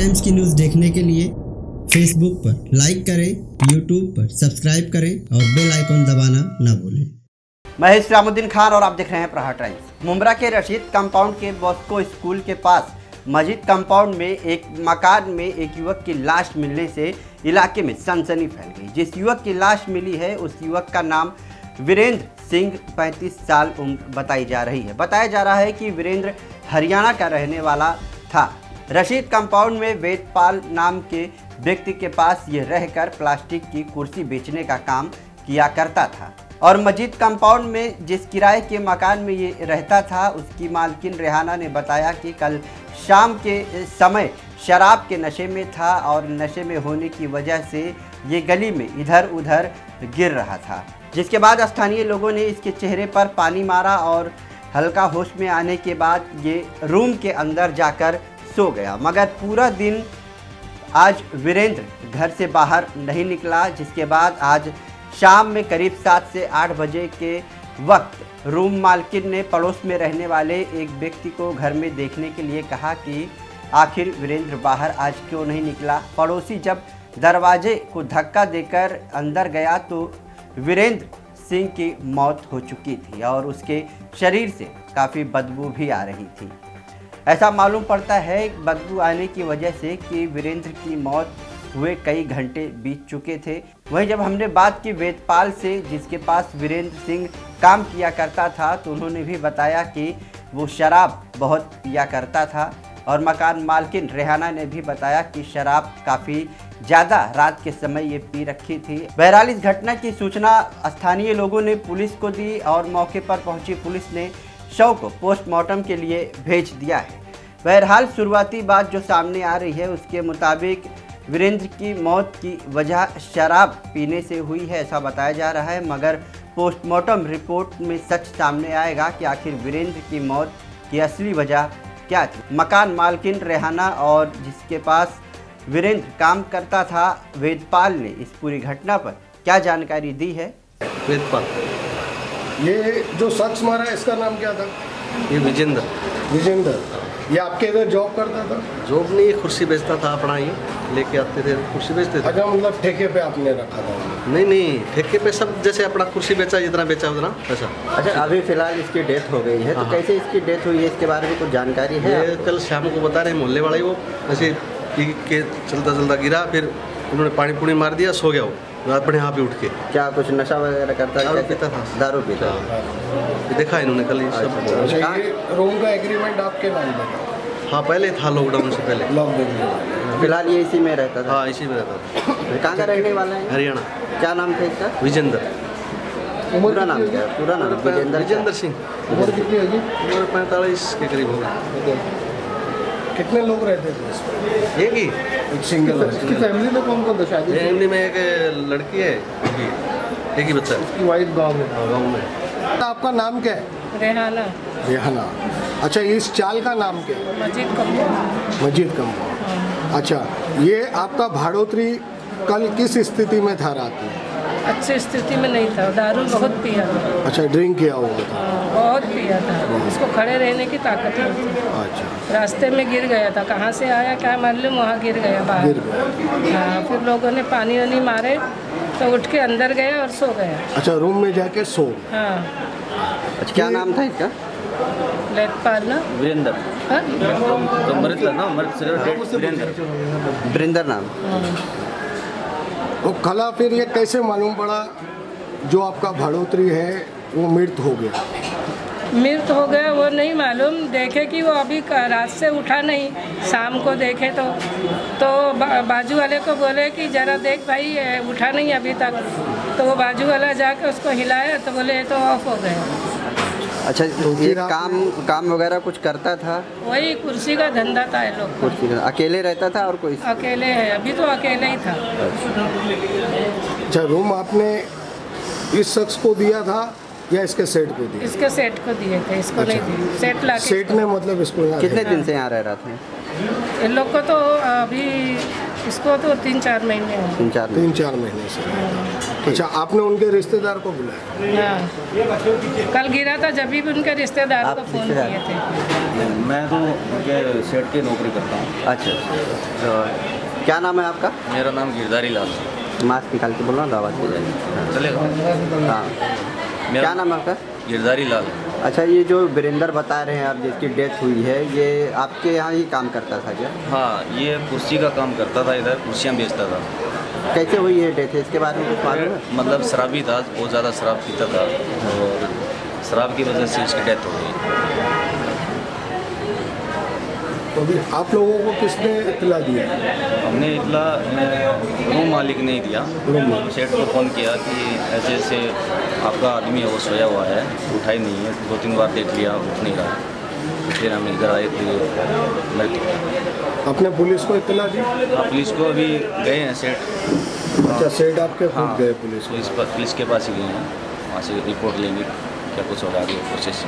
Times की news देखने के लिए फेसबुक पर लाइक करें यूट्यूब पर सब्सक्राइब करें और बेल आइकन दबाना ना भूलें। महेश रामुद्दीन खान और आप देख रहे हैं प्रहार टाइम्स। मुमरा के रशीद कंपाउंड के बॉस्को स्कूल के पास, मस्जिद कंपाउंड में एक मकान में एक युवक की लाश मिलने से इलाके में सनसनी फैल गई। जिस युवक की लाश मिली है, उस युवक का नाम वीरेंद्र सिंह 35 साल उम्र बताई जा रही है। बताया जा रहा है कि वीरेंद्र हरियाणा का रहने वाला था। रशीद कंपाउंड में वेदपाल नाम के व्यक्ति के पास ये रहकर प्लास्टिक की कुर्सी बेचने का काम किया करता था। और मस्जिद कंपाउंड में जिस किराए के मकान में ये रहता था, उसकी मालकिन रेहाना ने बताया कि कल शाम के समय शराब के नशे में था और नशे में होने की वजह से ये गली में इधर उधर गिर रहा था। जिसके बाद स्थानीय लोगों ने इसके चेहरे पर पानी मारा और हल्का होश में आने के बाद ये रूम के अंदर जाकर सो गया। मगर पूरा दिन आज वीरेंद्र घर से बाहर नहीं निकला, जिसके बाद आज शाम में करीब सात से आठ बजे के वक्त रूम मालकिन ने पड़ोस में रहने वाले एक व्यक्ति को घर में देखने के लिए कहा कि आखिर वीरेंद्र बाहर आज क्यों नहीं निकला? पड़ोसी जब दरवाजे को धक्का देकर अंदर गया तो वीरेंद्र सिंह की मौत हो चुकी थी और उसके शरीर से काफ़ी बदबू भी आ रही थी। ऐसा मालूम पड़ता है बदबू आने की वजह से कि वीरेंद्र की मौत हुए कई घंटे बीत चुके थे। वहीं जब हमने बात की वेदपाल से, जिसके पास वीरेंद्र सिंह काम किया करता था तो उन्होंने भी बताया कि वो शराब बहुत पिया करता था और मकान मालकिन रेहाना ने भी बताया कि शराब काफ़ी ज़्यादा रात के समय ये पी रखी थी। बहरहाल इस घटना की सूचना स्थानीय लोगों ने पुलिस को दी और मौके पर पहुँची पुलिस ने शव को पोस्टमार्टम के लिए भेज दिया है। बहरहाल, शुरुआती बात जो सामने आ रही है, उसके मुताबिक वीरेंद्र की मौत की वजह शराब पीने से हुई है, ऐसा बताया जा रहा है। मगर पोस्टमार्टम रिपोर्ट में सच सामने आएगा कि आखिर वीरेंद्र की मौत की असली वजह क्या थी। मकान मालकिन रेहाना और जिसके पास वीरेंद्र काम करता था, वेदपाल ने इस पूरी घटना पर क्या जानकारी दी है? वेदपाल। ये जो शख्स मारा इसका नाम क्या था? ये विजेंद्र। विजेंद्र। ये आपके इधर जॉब करता था? जॉब नहीं कुर्सी बेचता था अपना ये लेके आते थे कुर्सी बेचते थे। अच्छा मतलब ठेके पे आपने रखा था? नहीं नहीं ठेके पे सब जैसे अपना कुर्सी बेचा जितना बेचा उतना ऐसा। अच्छा अभी फ़िलहाल इसकी डेथ हो गई है तो हाँ। कैसे इसकी डेथ हुई है इसके बारे में कुछ जानकारी है ये कल शाम को बता रहे मोहल्ले वाला ही वो ऐसे के चलता चलता गिरा फिर उन्होंने पानी पुणी मार दिया सो गया वो। रात पड़े यहाँ पे उठ के। क्या कुछ नशा वगैरह करता दारू है पीता था। दारू पीता ये देखा इन्होंने कल ये सब। अच्छा। रूम का एग्रीमेंट आपके नाम पे था? हाँ पहले था लॉकडाउन से पहले। लॉकडाउन फ़िलहाल ये इसी में रहता था। हाँ इसी में रहता था। कहाँ का रहने वाला है? हरियाणा। क्या नाम था इसका? विजेंद्र। पूरा नाम क्या पूरा नाम विजेंद्र विजेंद्र सिंह। उम्र कितनी होगी? उम्र पैंतालीस के करीब होगा। कितने लोग रहते थे इसमें? एक ही। एक सिंगल इसकी फैमिली में कौन कौन था? शादी फैमिली में एक लड़की है एक ही। बच्चा है की वाइफ गाँव में। गाँव में। आपका नाम क्या है? रेहाना। रेहाना। अच्छा इस चाल का नाम क्या है? मस्जिद कम्बो मजीद कम्बो अच्छा ये आपका भाड़ोत्री कल किस स्थिति में था रात में? अच्छी स्थिति में नहीं था। दारू बहुत पिया। था अच्छा ड्रिंक किया हुआ था हाँ, बहुत पिया था। उसको खड़े रहने की ताकत नहीं थी। अच्छा। रास्ते में गिर गया था। कहाँ से आया क्या मालूम? वहाँ गिर गया बाहर। गिर गया। हाँ फिर लोगों ने पानी वानी मारे तो उठ के अंदर गया और सो गया अच्छा रूम में जाके सो हाँ। अच्छा क्या नाम था इसका? लेखपाल ना? वीरेंद्र। हाँ? तो मृत ना मृत वीरेंद्र। वरिंदर नाम। तो कला फिर ये कैसे मालूम पड़ा जो आपका भाड़ोत्री है, वो मृत हो गया? मृत हो गया, वो नहीं मालूम। देखे कि वो अभी रात से उठा नहीं, शाम को देखे तो। तो बाजू वाले को बोले कि ज़रा देख भाई उठा नहीं अभी तक। तो वो बाजू वाला जाके उसको हिलाया तो बोले तो ऑफ़ हो गया। अच्छा तो ये काम काम वगैरह कुछ करता था? वही कुर्सी का धंधा था ये लोग। कुछ नहीं, अकेले रहता था और कोई? अकेले है अभी तो अकेले ही था। अच्छा रूम आपने इस शख्स को दिया था या इसके सेठ को दिया? इसके सेट को दिए थे इसको अच्छा। नहीं दिए सेट ला सेठ ने मतलब इसको कितने दिन से यहाँ रह रहा था? इन लोग को तो अभी इसको तो तीन चार महीने हो तीन चार तीन चार महीने से। अच्छा आपने उनके रिश्तेदार को बुलाया? हाँ। कल गिरा था जब भी उनके रिश्तेदार को फ़ोन किए थे। मैं तो उनके सेठ की नौकरी करता हूँ। अच्छा तो क्या नाम है आपका? मेरा नाम गिरधारी लाल। है। मास्क निकाल के बोलो ना आवाज़ हो चलेगा। हाँ। मेरा क्या नाम है आपका? गिरधारी लाल। है। अच्छा ये जो वीरेंद्र बता रहे हैं आप जिसकी डेथ हुई है ये आपके यहाँ ही काम करता था क्या? हाँ ये कुर्सी का काम करता था इधर कुर्सियाँ बेचता था। कैसे हुई है डेथ इसके बारे में कुछ मालूम है? मतलब शराबी था बहुत ज़्यादा शराब पीता था और शराब की वजह से इसकी डेथ हो गई। तो अभी आप लोगों को किसने इतला दिया? हमने इतला रूम मालिक ने ही दिया। रूम सेठ को फ़ोन किया कि ऐसे ऐसे आपका आदमी है वो सोया हुआ है उठा ही नहीं है दो तीन बार देख लिया उठ नहीं रहा फिर हम इधर आए थे आपने पुलिस को इतला दी हाँ पुलिस को अभी गए हैं सेठ। अच्छा सेठ आपके हाँ गए पुलिस पुलिस पुलिस के पास ही गए हैं। वहाँ से रिपोर्ट लेंगे क्या कुछ होगा आगे प्रोसेस